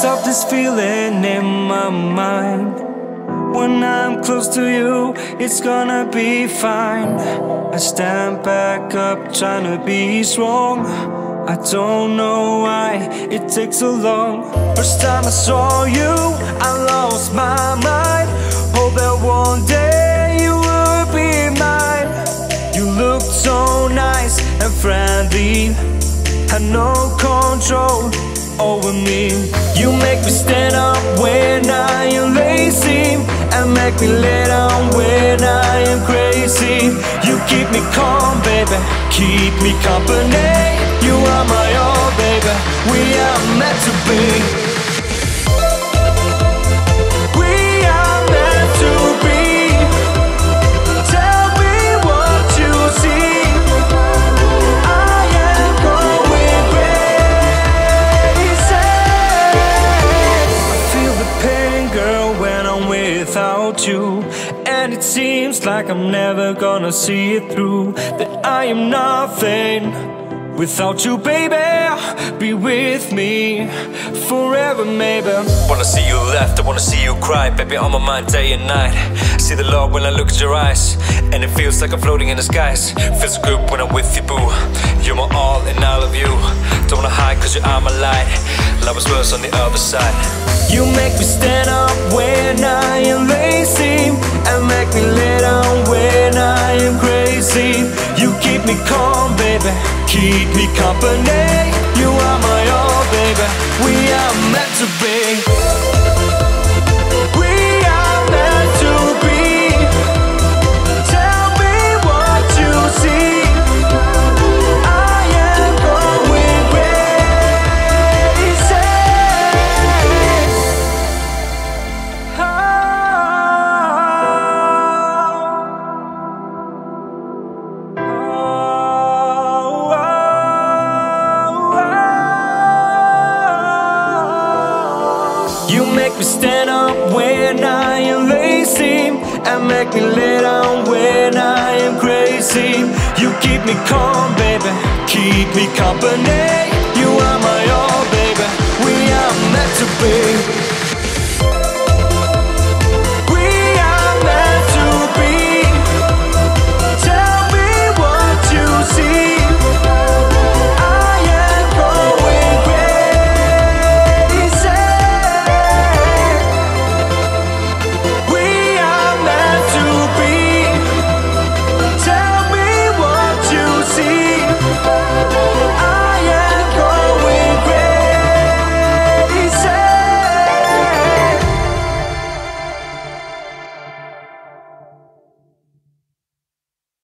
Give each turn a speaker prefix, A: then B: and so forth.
A: stop this feeling in my mind. When I'm close to you, it's gonna be fine. I stand back up trying to be strong. I don't know why it takes so long. First time I saw you, I lost my mind. Friendly, had no control over me. You make me stand up when I am lazy, and make me lay down when I am crazy. You keep me calm, baby, keep me company. You are my all, baby. We are meant to be. Without you. And it seems like I'm never gonna see it through. That I am nothing. Without you, baby, be with me forever, maybe.
B: Wanna see you laugh, I wanna see you cry Baby, on my mind day and night See the love when I look at your eyes And it feels like I'm floating in the skies Feels good when I'm with you, boo You're my all and all of you Don't wanna hide cause you are my light Love is worse on the other side
A: You make me stand up me calm, baby. Keep me company. You are my all, baby. We are You make me stand up when I am lazy And make me lay down when I am crazy. You keep me calm, baby. Keep me company. You are my all,